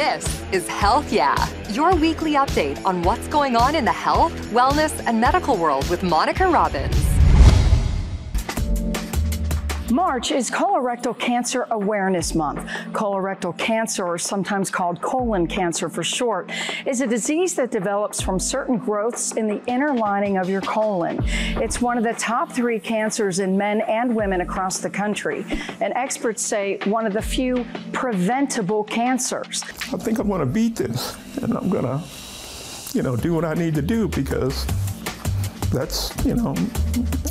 This is Health Yeah, your weekly update on what's going on in the health, wellness, and medical world with Monica Robins. March is Colorectal Cancer Awareness Month. Colorectal cancer, or sometimes called colon cancer for short, is a disease that develops from certain growths in the inner lining of your colon. It's one of the top three cancers in men and women across the country, and experts say one of the few preventable cancers. I think I'm going to beat this, and I'm going to, you know, do what I need to do because that's, you know,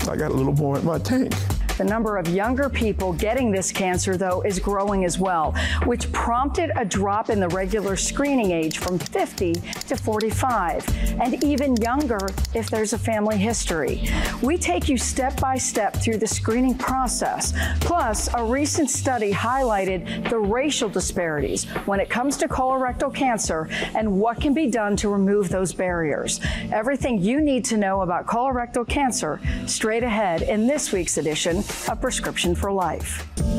I got a little more in my tank. The number of younger people getting this cancer, though, is growing as well, which prompted a drop in the regular screening age from 50 to 45, and even younger if there's a family history. We take you step by step through the screening process. Plus, a recent study highlighted the racial disparities when it comes to colorectal cancer and what can be done to remove those barriers. Everything you need to know about colorectal cancer straight ahead in this week's edition a prescription for life.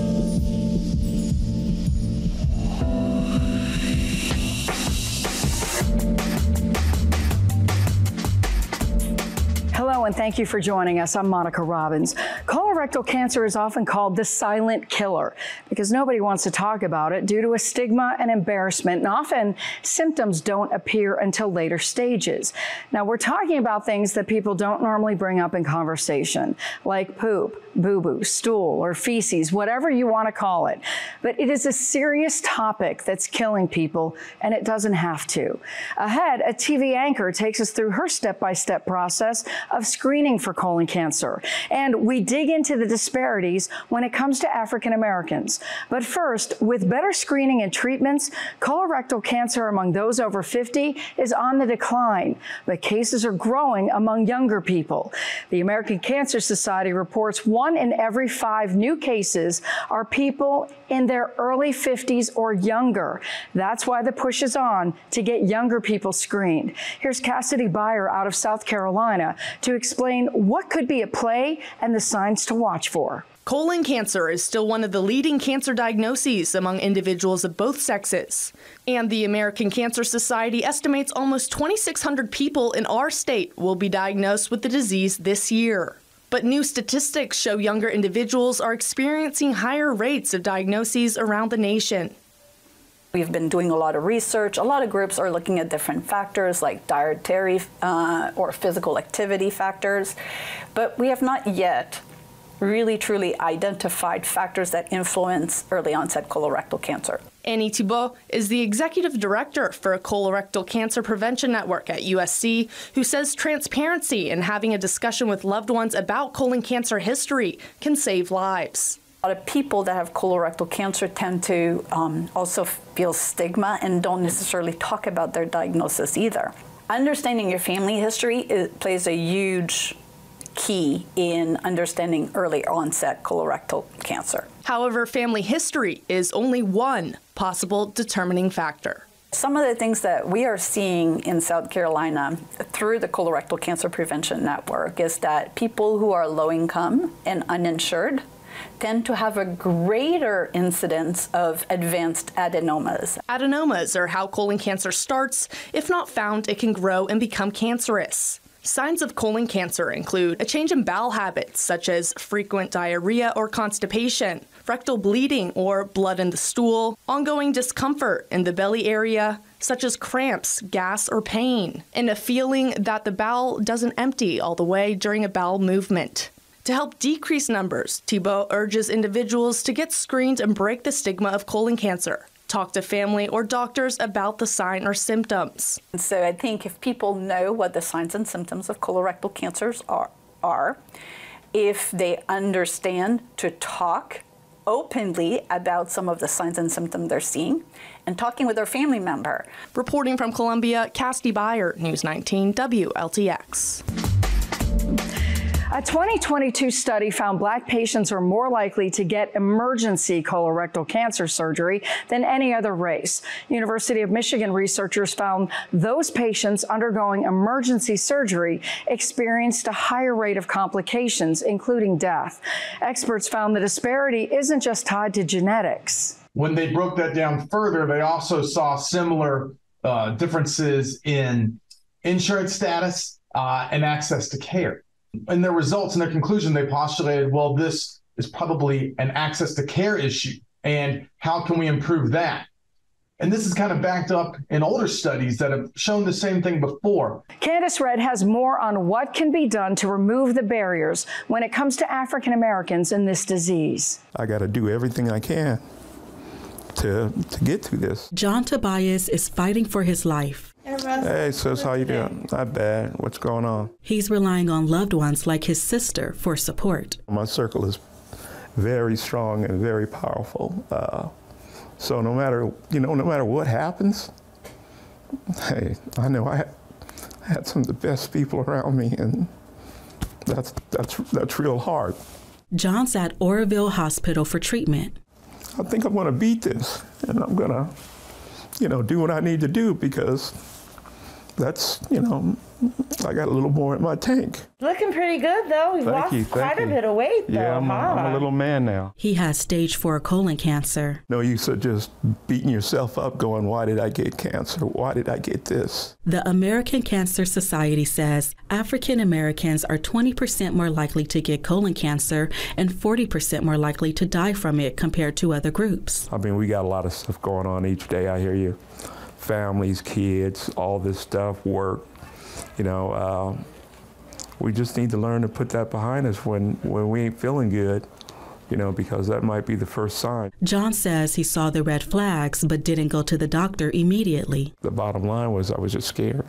And thank you for joining us. I'm Monica Robins. Colorectal cancer is often called the silent killer because nobody wants to talk about it due to a stigma and embarrassment, and often symptoms don't appear until later stages. Now, we're talking about things that people don't normally bring up in conversation, like poop, boo boo, stool, or feces, whatever you want to call it. But it is a serious topic that's killing people, and it doesn't have to. Ahead, a TV anchor takes us through her step by step process of screening for colon cancer. And we dig into the disparities when it comes to African Americans. But first, with better screening and treatments, colorectal cancer among those over 50 is on the decline, but cases are growing among younger people. The American Cancer Society reports one in every five new cases are people in their early 50s or younger. That's why the push is on to get younger people screened. Here's Cassidy Beyer out of South Carolina to explain what could be at play and the signs to watch for. Colon cancer is still one of the leading cancer diagnoses among individuals of both sexes. And the American Cancer Society estimates almost 2,600 people in our state will be diagnosed with the disease this year. But new statistics show younger individuals are experiencing higher rates of diagnoses around the nation. We've been doing a lot of research. A lot of groups are looking at different factors like dietary uh, or physical activity factors, but we have not yet really truly identified factors that influence early onset colorectal cancer. Annie Thibault is the executive director for a colorectal cancer prevention network at USC, who says transparency and having a discussion with loved ones about colon cancer history can save lives. A lot of people that have colorectal cancer tend to um, also feel stigma and don't necessarily talk about their diagnosis either. Understanding your family history plays a huge key in understanding early onset colorectal cancer. However, family history is only one possible determining factor. Some of the things that we are seeing in South Carolina through the Colorectal Cancer Prevention Network is that people who are low income and uninsured tend to have a greater incidence of advanced adenomas. Adenomas are how colon cancer starts. If not found, it can grow and become cancerous. Signs of colon cancer include a change in bowel habits, such as frequent diarrhea or constipation, rectal bleeding or blood in the stool, ongoing discomfort in the belly area, such as cramps, gas, or pain, and a feeling that the bowel doesn't empty all the way during a bowel movement. To help decrease numbers, Thibault urges individuals to get screened and break the stigma of colon cancer. Talk to family or doctors about the sign or symptoms. So I think if people know what the signs and symptoms of colorectal cancers are, are if they understand to talk openly about some of the signs and symptoms they're seeing and talking with their family member. Reporting from Columbia, Cassidy Beyer, News 19 WLTX. A 2022 study found black patients are more likely to get emergency colorectal cancer surgery than any other race. University of Michigan researchers found those patients undergoing emergency surgery experienced a higher rate of complications, including death. Experts found the disparity isn't just tied to genetics. When they broke that down further, they also saw similar uh, differences in insurance status uh, and access to care. In their results and their conclusion, they postulated, well, this is probably an access to care issue. And how can we improve that? And this is kind of backed up in older studies that have shown the same thing before. Candice Red has more on what can be done to remove the barriers when it comes to African Americans in this disease. I got to do everything I can to to get through this. John Tobias is fighting for his life. Hey, sis, how you doing? Not bad. What's going on? He's relying on loved ones like his sister for support. My circle is very strong and very powerful. Uh, so no matter you know, no matter what happens, hey, I know I had, I had some of the best people around me, and that's that's that's real hard. John's at Oroville Hospital for treatment. I think I'm going to beat this, and I'm going to, you know, do what I need to do because that's, you know, I got a little more in my tank. Looking pretty good though. You've Thank lost you, thank quite you. a bit of weight though. Yeah, I'm, a- huh? I'm a little man now. He has stage 4 colon cancer. No use of just beating yourself up going, why did I get cancer? Why did I get this? The American Cancer Society says African Americans are 20% more likely to get colon cancer and 40% more likely to die from it compared to other groups. I mean, we got a lot of stuff going on each day. I hear you. Families, kids, all this stuff, work. You know, uh, we just need to learn to put that behind us when, when we ain't feeling good, you know, because that might be the first sign. John says he saw the red flags but didn't go to the doctor immediately. The bottom line was I was just scared.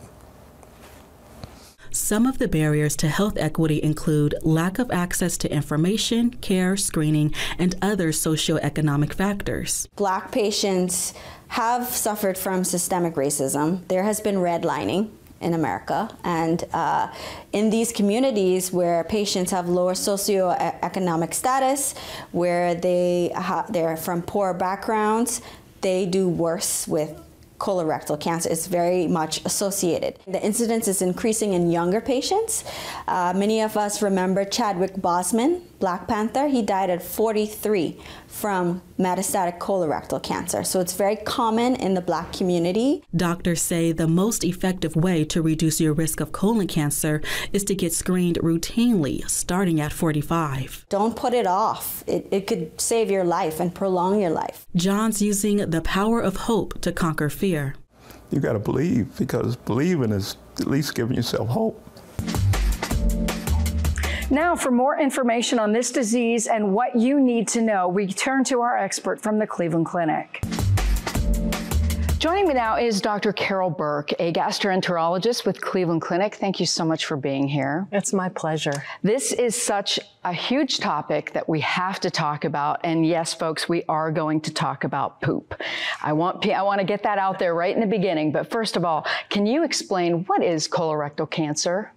Some of the barriers to health equity include lack of access to information, care, screening, and other socioeconomic factors. Black patients have suffered from systemic racism. There has been redlining in America, and uh, in these communities where patients have lower socioeconomic status, where they they're from poor backgrounds, they do worse with colorectal cancer. is very much associated. The incidence is increasing in younger patients. Uh, many of us remember Chadwick Boseman, Black Panther. He died at 43 from metastatic colorectal cancer. So it's very common in the black community. Doctors say the most effective way to reduce your risk of colon cancer is to get screened routinely, starting at 45. Don't put it off. It, it could save your life and prolong your life. John's using the power of hope to conquer fear. You got to believe because believing is at least giving yourself hope. Now, for more information on this disease and what you need to know, we turn to our expert from the Cleveland Clinic. Joining me now is Dr. Carol Burke, a gastroenterologist with Cleveland Clinic. Thank you so much for being here. It's my pleasure. This is such a huge topic that we have to talk about. And yes, folks, we are going to talk about poop. I want, I want to get that out there right in the beginning. But first of all, can you explain what is colorectal cancer?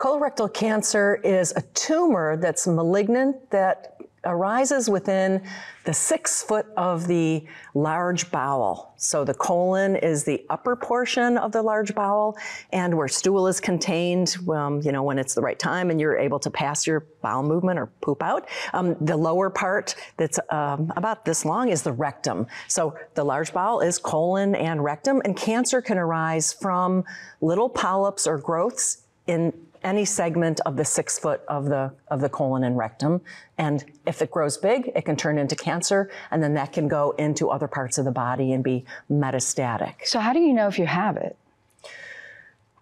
Colorectal cancer is a tumor that's malignant that arises within the six foot of the large bowel. So the colon is the upper portion of the large bowel, and where stool is contained, um, you know, when it's the right time and you're able to pass your bowel movement or poop out. Um, the lower part that's um, about this long is the rectum. So the large bowel is colon and rectum, and cancer can arise from little polyps or growths in any segment of the six foot of the of the colon and rectum. And if it grows big, it can turn into cancer, and then that can go into other parts of the body and be metastatic. So, how do you know if you have it?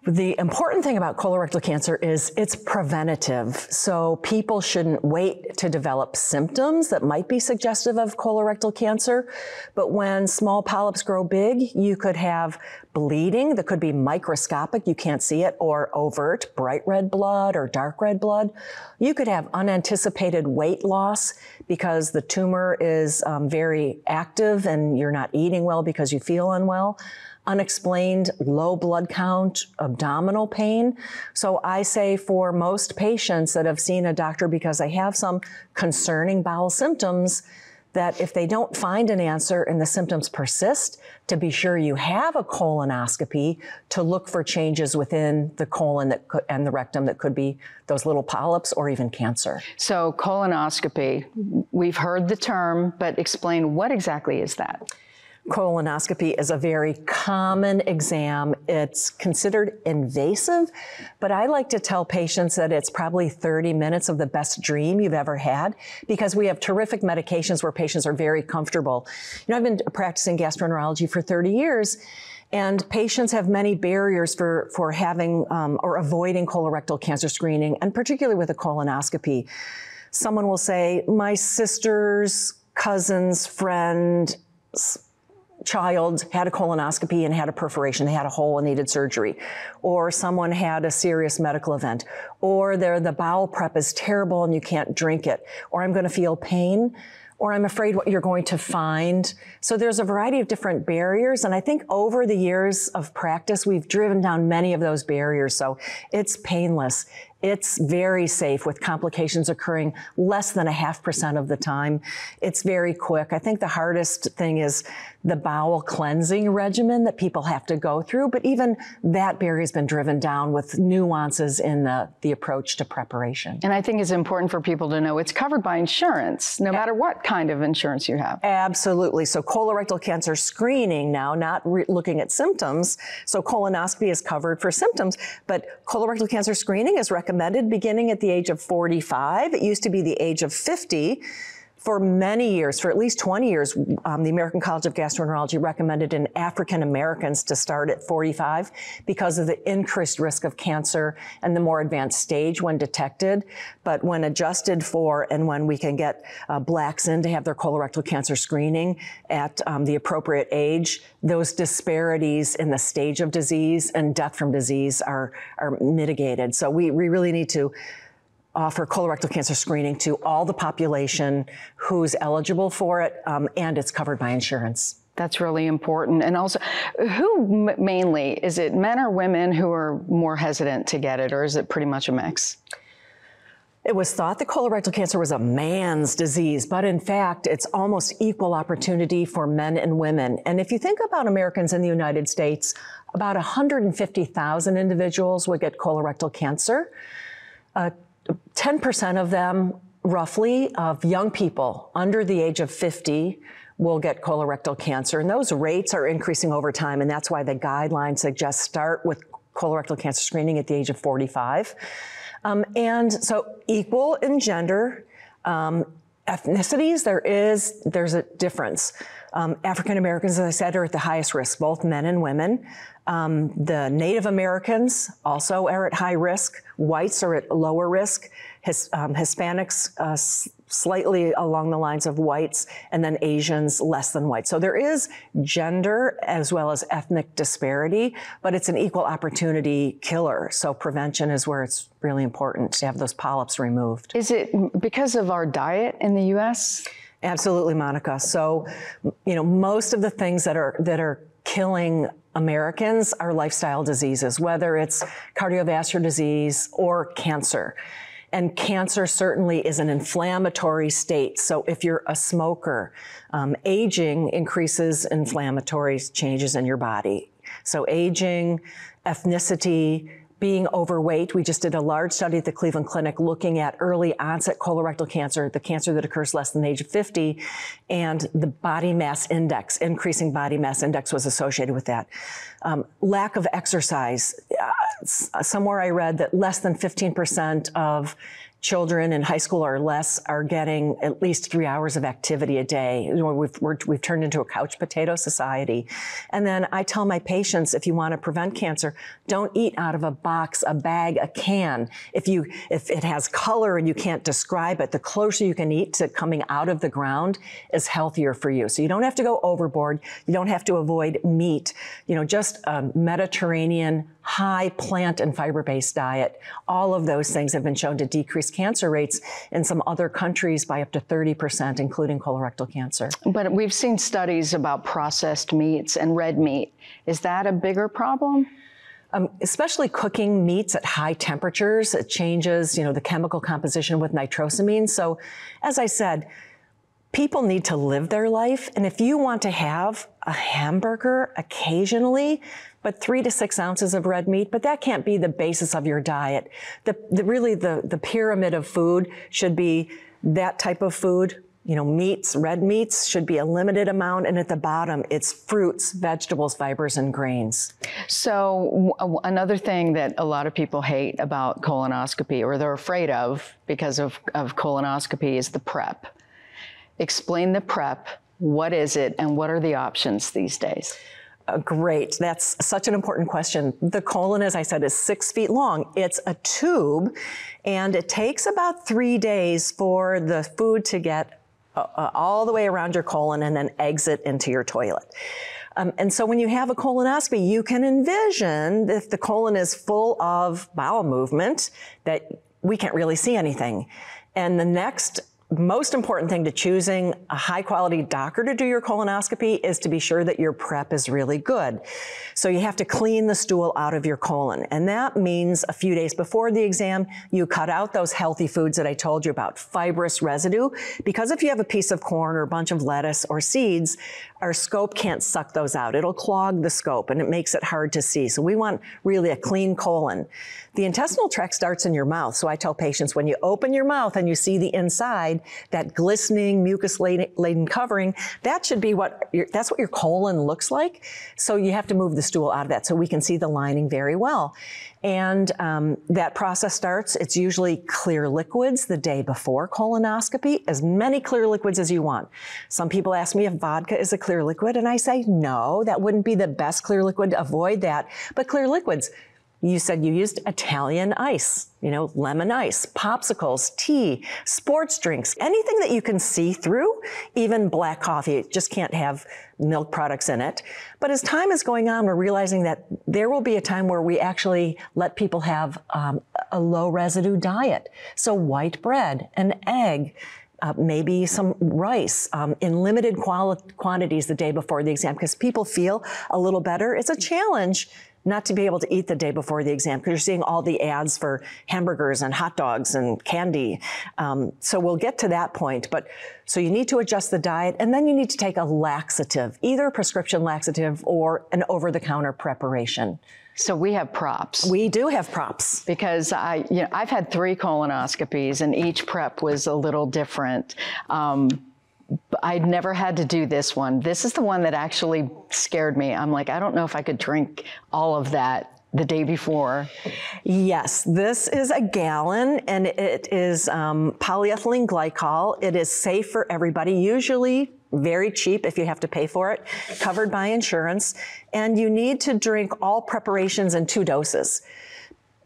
The important thing about colorectal cancer is it's preventative. So people shouldn't wait to develop symptoms that might be suggestive of colorectal cancer. But when small polyps grow big, you could have bleeding that could be microscopic, you can't see it, or overt, bright red blood or dark red blood. You could have unanticipated weight loss because the tumor is um, very active and you're not eating well because you feel unwell unexplained low blood count, abdominal pain. So I say for most patients that have seen a doctor because they have some concerning bowel symptoms, that if they don't find an answer and the symptoms persist, to be sure you have a colonoscopy to look for changes within the colon that could, and the rectum that could be those little polyps or even cancer. So, colonoscopy, we've heard the term, but explain what exactly is that? Colonoscopy is a very common exam. It's considered invasive, but I like to tell patients that it's probably 30 minutes of the best dream you've ever had because we have terrific medications where patients are very comfortable. You know, I've been practicing gastroenterology for 30 years. And patients have many barriers for, for having um, or avoiding colorectal cancer screening, and particularly with a colonoscopy. Someone will say, My sister's cousin's friend child had a colonoscopy and had a perforation, they had a hole and needed surgery, or someone had a serious medical event, or the bowel prep is terrible and you can't drink it, or I'm going to feel pain or I'm afraid what you're going to find. So there's a variety of different barriers. And I think over the years of practice, we've driven down many of those barriers. So it's painless. It's very safe with complications occurring less than a half percent of the time. It's very quick. I think the hardest thing is the bowel cleansing regimen that people have to go through, but even that barrier has been driven down with nuances in the, the approach to preparation. And I think it's important for people to know it's covered by insurance, no matter what kind of insurance you have. Absolutely. So colorectal cancer screening now, not re- looking at symptoms. So colonoscopy is covered for symptoms, but colorectal cancer screening is recommended beginning at the age of 45. It used to be the age of 50 for many years, for at least 20 years, um, the American College of Gastroenterology recommended in African Americans to start at 45 because of the increased risk of cancer and the more advanced stage when detected. But when adjusted for and when we can get uh, blacks in to have their colorectal cancer screening at um, the appropriate age, those disparities in the stage of disease and death from disease are, are mitigated. So we, we really need to offer colorectal cancer screening to all the population who's eligible for it, um, and it's covered by insurance. That's really important. And also, who mainly is it men or women who are more hesitant to get it, or is it pretty much a mix? It was thought that colorectal cancer was a man's disease, but in fact, it's almost equal opportunity for men and women. And if you think about Americans in the United States, about 150,000 individuals would get colorectal cancer. Uh, 10% of them, roughly, of young people under the age of 50 will get colorectal cancer. And those rates are increasing over time. And that's why the guidelines suggest start with colorectal cancer screening at the age of 45. Um, and so equal in gender, um, ethnicities, there is, there's a difference. Um, African Americans, as I said, are at the highest risk, both men and women. Um, the Native Americans also are at high risk. Whites are at lower risk. His, um, Hispanics uh, slightly along the lines of whites, and then Asians less than whites. So there is gender as well as ethnic disparity, but it's an equal opportunity killer. So prevention is where it's really important to have those polyps removed. Is it because of our diet in the U.S.? Absolutely, Monica. So, you know, most of the things that are that are killing Americans are lifestyle diseases, whether it's cardiovascular disease or cancer. And cancer certainly is an inflammatory state. So if you're a smoker, um, aging increases inflammatory changes in your body. So aging, ethnicity, being overweight. We just did a large study at the Cleveland Clinic looking at early onset colorectal cancer, the cancer that occurs less than the age of 50, and the body mass index, increasing body mass index was associated with that. Um, lack of exercise. Somewhere I read that less than 15% of children in high school or less are getting at least three hours of activity a day. You know, we've, we have turned into a couch potato society. And then I tell my patients, if you want to prevent cancer, don't eat out of a box, a bag, a can. If you, if it has color and you can't describe it, the closer you can eat to coming out of the ground is healthier for you. So you don't have to go overboard. You don't have to avoid meat. You know, just a Mediterranean high plant and fiber based diet. All of those things have been shown to decrease cancer rates in some other countries by up to 30%, including colorectal cancer. But we've seen studies about processed meats and red meat. Is that a bigger problem? Um, especially cooking meats at high temperatures, it changes, you know, the chemical composition with nitrosamine. So, as I said, people need to live their life. And if you want to have a hamburger occasionally, but three to six ounces of red meat, but that can't be the basis of your diet. The, the really the, the pyramid of food should be that type of food. You know, meats, red meats should be a limited amount, and at the bottom, it's fruits, vegetables, fibers, and grains. So, w- another thing that a lot of people hate about colonoscopy, or they're afraid of because of, of colonoscopy, is the prep. Explain the prep. What is it, and what are the options these days? Uh, great. That's such an important question. The colon, as I said, is six feet long. It's a tube, and it takes about three days for the food to get uh, uh, all the way around your colon and then exit into your toilet. Um, and so when you have a colonoscopy, you can envision if the colon is full of bowel movement that we can't really see anything. And the next most important thing to choosing a high quality doctor to do your colonoscopy is to be sure that your prep is really good. So you have to clean the stool out of your colon. And that means a few days before the exam, you cut out those healthy foods that I told you about, fibrous residue. Because if you have a piece of corn or a bunch of lettuce or seeds, our scope can't suck those out. It'll clog the scope and it makes it hard to see. So we want really a clean colon. The intestinal tract starts in your mouth. So I tell patients when you open your mouth and you see the inside, that glistening mucus laden covering, that should be what your, that's what your colon looks like. So you have to move the stool out of that so we can see the lining very well. And um, that process starts, it's usually clear liquids the day before colonoscopy, as many clear liquids as you want. Some people ask me if vodka is a clear liquid, and I say, no, that wouldn't be the best clear liquid. Avoid that. But clear liquids, you said you used Italian ice, you know, lemon ice, popsicles, tea, sports drinks, anything that you can see through, even black coffee. It just can't have milk products in it. But as time is going on, we're realizing that there will be a time where we actually let people have um, a low residue diet. So white bread, an egg, uh, maybe some rice um, in limited quali- quantities the day before the exam because people feel a little better. It's a challenge not to be able to eat the day before the exam because you're seeing all the ads for hamburgers and hot dogs and candy. Um, so we'll get to that point. But so you need to adjust the diet and then you need to take a laxative, either a prescription laxative or an over the counter preparation. So we have props. We do have props because I, you know, I've had three colonoscopies, and each prep was a little different. Um, I'd never had to do this one. This is the one that actually scared me. I'm like, I don't know if I could drink all of that the day before. Yes, this is a gallon and it is um, polyethylene glycol. It is safe for everybody, usually very cheap if you have to pay for it, covered by insurance. And you need to drink all preparations in two doses.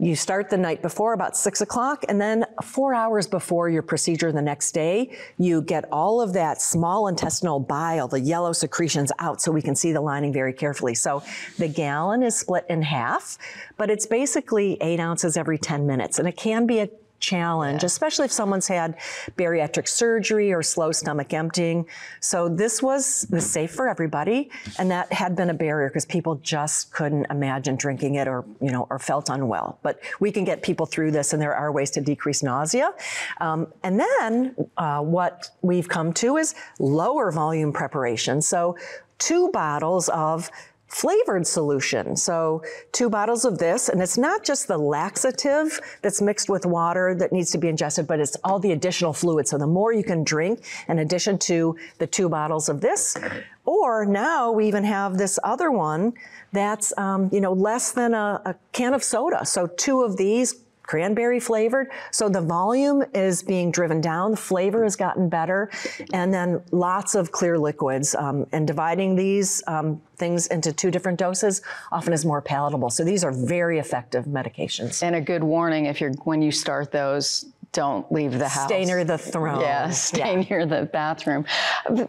You start the night before about six o'clock, and then four hours before your procedure the next day, you get all of that small intestinal bile, the yellow secretions out so we can see the lining very carefully. So the gallon is split in half, but it's basically eight ounces every 10 minutes, and it can be a challenge, yeah. especially if someone's had bariatric surgery or slow stomach emptying. So this was was safe for everybody, and that had been a barrier because people just couldn't imagine drinking it or you know or felt unwell. But we can get people through this, and there are ways to decrease nausea. Um, and then uh, what we've come to is lower volume preparation. So two bottles of flavored solution. So two bottles of this, and it's not just the laxative that's mixed with water that needs to be ingested, but it's all the additional fluid. So the more you can drink in addition to the two bottles of this, or now we even have this other one that's, um, you know, less than a, a can of soda. So two of these cranberry flavored. So the volume is being driven down, the flavor has gotten better, and then lots of clear liquids. Um, and dividing these um, things into two different doses often is more palatable. So these are very effective medications. And a good warning if you're when you start those, don't leave the house. Stay near the throne. Yeah, stay yeah. near the bathroom.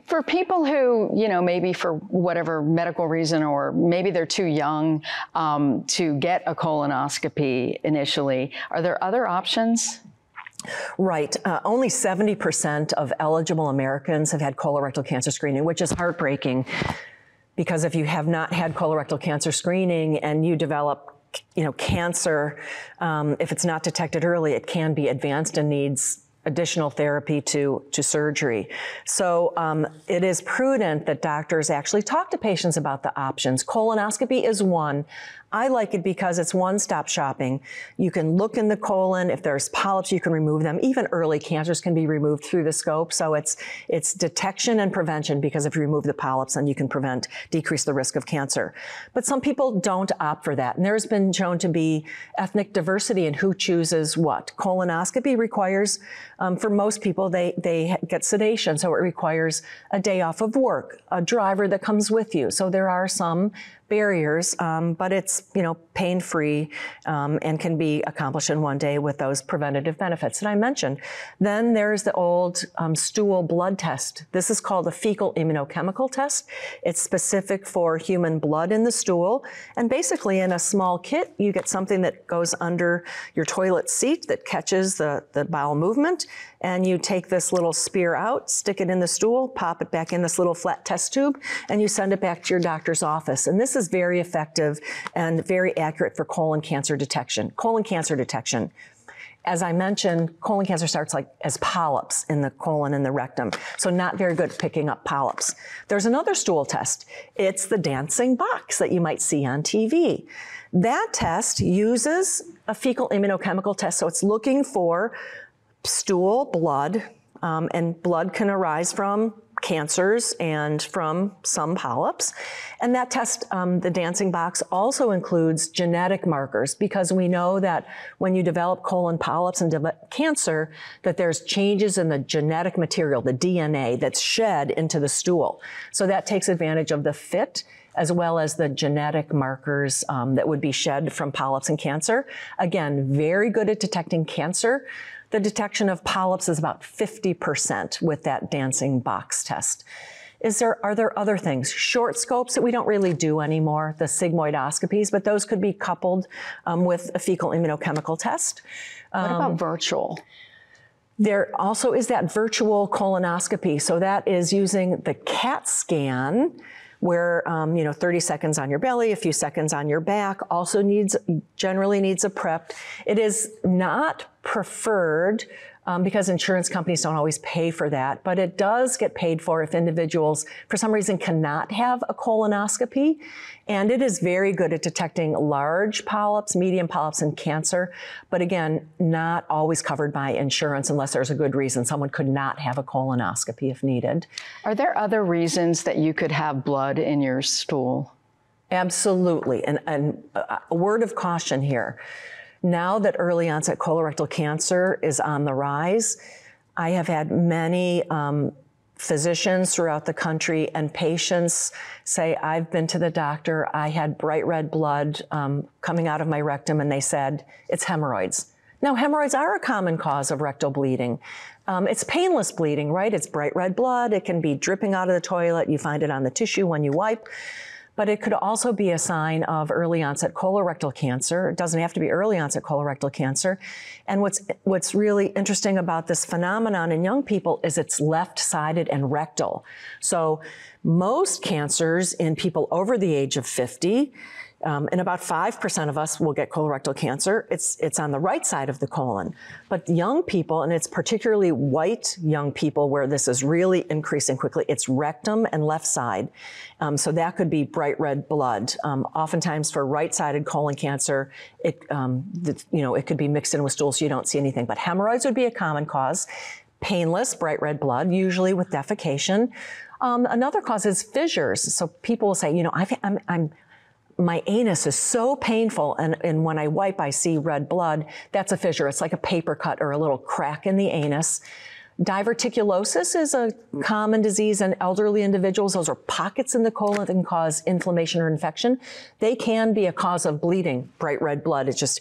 For people who, you know, maybe for whatever medical reason or maybe they're too young um, to get a colonoscopy initially, are there other options? Right. Uh, only 70% of eligible Americans have had colorectal cancer screening, which is heartbreaking because if you have not had colorectal cancer screening and you develop you know, cancer, um, if it's not detected early, it can be advanced and needs additional therapy to, to surgery. So um, it is prudent that doctors actually talk to patients about the options. Colonoscopy is one. I like it because it's one-stop shopping. You can look in the colon. If there's polyps, you can remove them. Even early cancers can be removed through the scope. So it's it's detection and prevention because if you remove the polyps, then you can prevent, decrease the risk of cancer. But some people don't opt for that. And there's been shown to be ethnic diversity in who chooses what. Colonoscopy requires, um, for most people, they, they get sedation. So it requires a day off of work, a driver that comes with you. So there are some barriers, um, but it's you know pain-free um, and can be accomplished in one day with those preventative benefits that I mentioned. Then there's the old um, stool blood test. This is called a fecal immunochemical test. It's specific for human blood in the stool, and basically in a small kit you get something that goes under your toilet seat that catches the, the bowel movement and you take this little spear out, stick it in the stool, pop it back in this little flat test tube, and you send it back to your doctor's office. And this is very effective and very accurate for colon cancer detection. Colon cancer detection as I mentioned, colon cancer starts like as polyps in the colon and the rectum. So not very good at picking up polyps. There's another stool test. It's the dancing box that you might see on TV. That test uses a fecal immunochemical test. So it's looking for stool, blood, um, and blood can arise from cancers and from some polyps. And that test, um, the dancing box, also includes genetic markers because we know that when you develop colon polyps and cancer, that there's changes in the genetic material, the DNA that's shed into the stool. So that takes advantage of the fit as well as the genetic markers um, that would be shed from polyps and cancer. Again, very good at detecting cancer. The detection of polyps is about 50% with that dancing box test. Is there, are there other things? Short scopes that we don't really do anymore, the sigmoidoscopies, but those could be coupled um, with a fecal immunochemical test. What about um, virtual? There also is that virtual colonoscopy. So that is using the CAT scan where um, you know 30 seconds on your belly, a few seconds on your back, also needs generally needs a prep. It is not preferred um, because insurance companies don't always pay for that, but it does get paid for if individuals, for some reason, cannot have a colonoscopy. And it is very good at detecting large polyps, medium polyps, and cancer. But again, not always covered by insurance unless there's a good reason someone could not have a colonoscopy if needed. Are there other reasons that you could have blood in your stool? Absolutely. And, and a word of caution here. Now that early onset colorectal cancer is on the rise, I have had many um, physicians throughout the country and patients say, I've been to the doctor, I had bright red blood um, coming out of my rectum, and they said, it's hemorrhoids. Now, hemorrhoids are a common cause of rectal bleeding. Um, it's painless bleeding, right? It's bright red blood. It can be dripping out of the toilet. You find it on the tissue when you wipe but it could also be a sign of early onset colorectal cancer. It doesn't have to be early onset colorectal cancer. And what's, what's really interesting about this phenomenon in young people is it's left-sided and rectal. So most cancers in people over the age of 50 um, and about 5% of us will get colorectal cancer. It's, it's on the right side of the colon. But young people, and it's particularly white young people where this is really increasing quickly, it's rectum and left side. Um, so that could be bright red blood. Um, oftentimes for right-sided colon cancer, it, um, the, you know, it could be mixed in with stool so you don't see anything. But hemorrhoids would be a common cause. Painless, bright red blood, usually with defecation. Um, another cause is fissures. So people will say, you know, i am I'm, my anus is so painful and, and when I wipe I see red blood, that's a fissure. It's like a paper cut or a little crack in the anus. Diverticulosis is a common disease in elderly individuals. Those are pockets in the colon that can cause inflammation or infection. They can be a cause of bleeding, bright red blood. It's just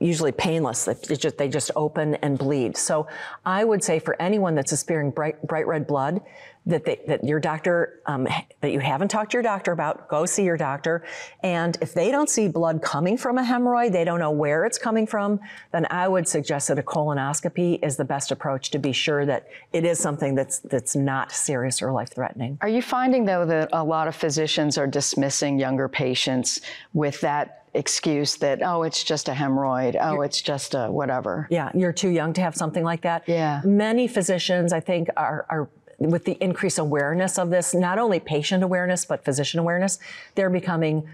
usually painless. Just, they just open and bleed. So I would say for anyone that's experiencing bright, bright red blood, that, they, that your doctor, um, that you haven't talked to your doctor about, go see your doctor. And if they don't see blood coming from a hemorrhoid, they don't know where it's coming from, then I would suggest that a colonoscopy is the best approach to be sure that it is something that's, that's not serious or life threatening. Are you finding though that a lot of physicians are dismissing younger patients with that excuse that, oh, it's just a hemorrhoid, oh, you're, it's just a whatever. Yeah, you're too young to have something like that. Yeah. Many physicians, I think, are, are with the increased awareness of this, not only patient awareness, but physician awareness, they're becoming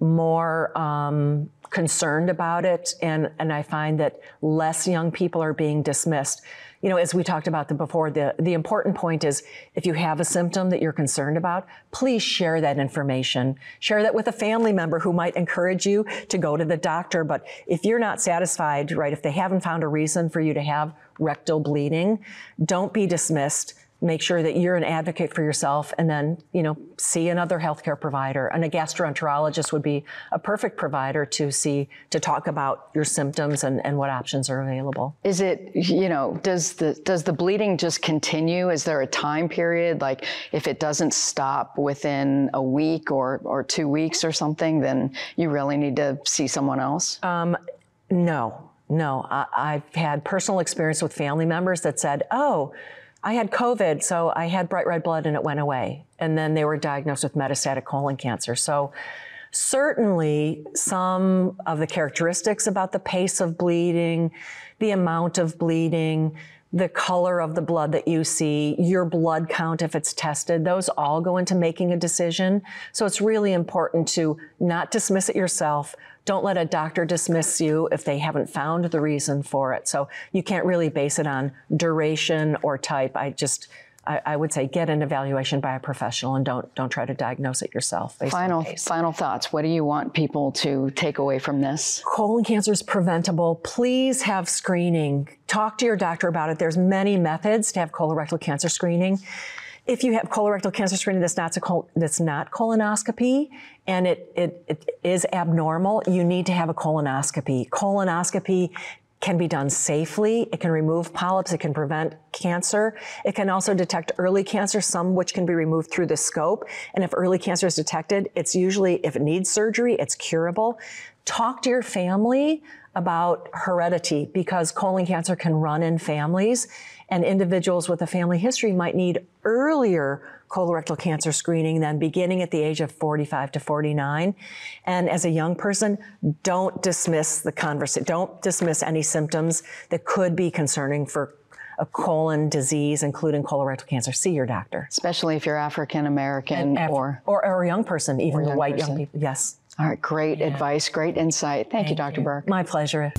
more um, concerned about it. And, and I find that less young people are being dismissed. You know, as we talked about the before, the, the important point is if you have a symptom that you're concerned about, please share that information. Share that with a family member who might encourage you to go to the doctor. But if you're not satisfied, right, if they haven't found a reason for you to have rectal bleeding, don't be dismissed make sure that you're an advocate for yourself and then you know see another healthcare provider. And a gastroenterologist would be a perfect provider to see to talk about your symptoms and, and what options are available. Is it you know does the does the bleeding just continue? Is there a time period? Like if it doesn't stop within a week or or two weeks or something then you really need to see someone else? Um, no no. I, i've had personal experience with family members that said oh I had COVID, so I had bright red blood and it went away. And then they were diagnosed with metastatic colon cancer. So certainly some of the characteristics about the pace of bleeding, the amount of bleeding, the color of the blood that you see, your blood count if it's tested, those all go into making a decision. So it's really important to not dismiss it yourself, don't let a doctor dismiss you if they haven't found the reason for it. So you can't really base it on duration or type. I just, I, I would say get an evaluation by a professional and don't don't try to diagnose it yourself. Final final thoughts. What do you want people to take away from this? Colon cancer is preventable. Please have screening. Talk to your doctor about it. There's many methods to have colorectal cancer screening if you have colorectal cancer screening that's not, col- that's not colonoscopy and it, it, it is abnormal, you need to have a colonoscopy. Colonoscopy can be done safely. It can remove polyps. It can prevent cancer. It can also detect early cancer, some which can be removed through the scope. And if early cancer is detected, it's usually, if it needs surgery, it's curable. Talk to your family about heredity because colon cancer can run in families and individuals with a family history might need earlier colorectal cancer screening then beginning at the age of 45 to 49. And as a young person, don't dismiss the conversation, don't dismiss any symptoms that could be concerning for a colon disease, including colorectal cancer, see your doctor. Especially if you're African American or, or, or a young person, even the white person. young people. Yes. All right, great yeah. advice, great insight. Thank, Thank you, Dr. You. Burke. My pleasure.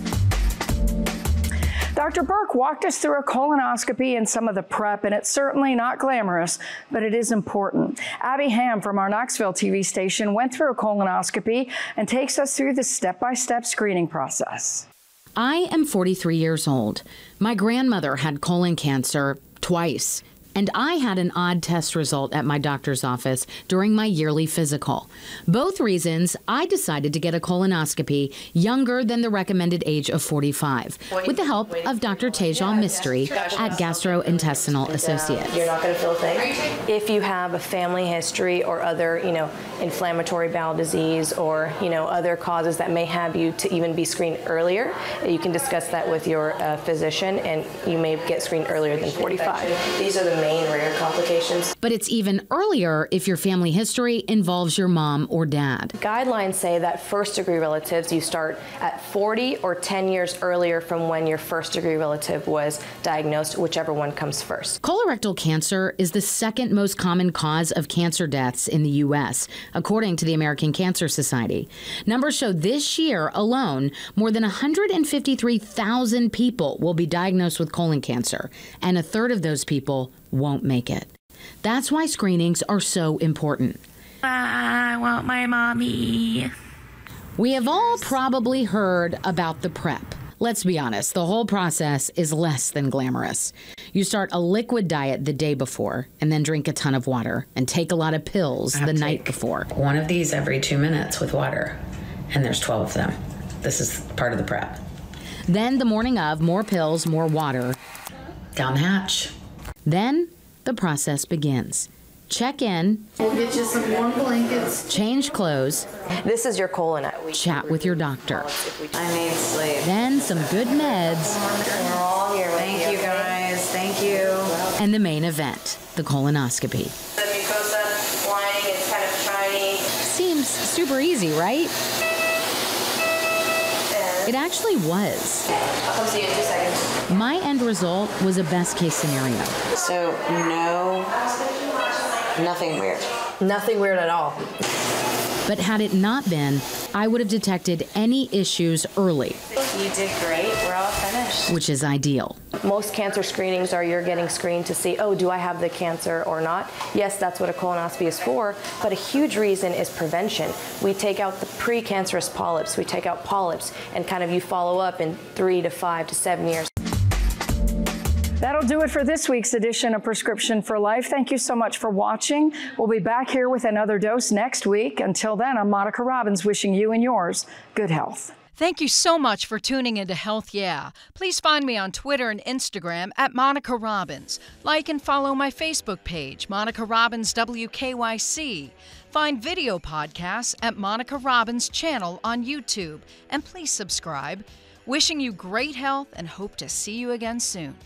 Dr. Burke walked us through a colonoscopy and some of the prep, and it's certainly not glamorous, but it is important. Abby Ham from our Knoxville TV station went through a colonoscopy and takes us through the step by step screening process. I am 43 years old. My grandmother had colon cancer twice and I had an odd test result at my doctor's office during my yearly physical. Both reasons I decided to get a colonoscopy younger than the recommended age of 45 with the help of Dr. Tejal Mistry at Gastrointestinal Associates. You're not going to feel a thing. If you have a family history or other, you know, inflammatory bowel disease or, you know, other causes that may have you to even be screened earlier, you can discuss that with your uh, physician and you may get screened earlier than 45. These are the main rare complications. But it's even earlier if your family history involves your mom or dad. Guidelines say that first degree relatives, you start at 40 or 10 years earlier from when your first degree relative was diagnosed, whichever one comes first. Colorectal cancer is the second most common cause of cancer deaths in the U.S., according to the American Cancer Society. Numbers show this year alone, more than 153,000 people will be diagnosed with colon cancer, and a third of those people won't make it. That's why screenings are so important. I want my mommy. We have all probably heard about the prep. Let's be honest, the whole process is less than glamorous. You start a liquid diet the day before and then drink a ton of water and take a lot of pills the night before. One of these every two minutes with water, and there's 12 of them. This is part of the prep. Then the morning of, more pills, more water. Down the hatch. Then the process begins. Check in. We'll get you some warm blankets. Change clothes. This is your colon. Chat with your doctor. I need sleep. Then some good meds. We're all here Thank you guys. Thank you. And the main event, the colonoscopy. The mucosa lining is kind of shiny. Seems super easy, right? It actually was. I'll come see you in two seconds. My end result was a best case scenario. So, no, nothing weird. Nothing weird at all. But had it not been, I would have detected any issues early, You did great. We're all finished. Which is ideal. Most cancer screenings are you're getting screened to see, oh, do I have the cancer or not? Yes, that's what a colonoscopy is for, but a huge reason is prevention. We take out the precancerous polyps, we take out polyps, and kind of you follow up in three to five to seven years. That'll do it for this week's edition of Prescription for Life. Thank you so much for watching. We'll be back here with another dose next week. Until then, I'm Monica Robins wishing you and yours good health. Thank you so much for tuning into Health Yeah. Please find me on Twitter and Instagram at Monica Robins. Like and follow my Facebook page, Monica Robins WKYC. Find video podcasts at Monica Robins channel on YouTube. And please subscribe. Wishing you great health and hope to see you again soon.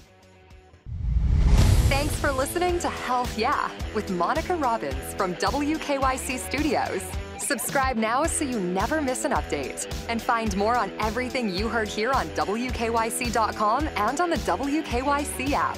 Thanks for listening to Health Yeah with Monica Robins from WKYC Studios. Subscribe now so you never miss an update. And find more on everything you heard here on WKYC.com and on the WKYC app.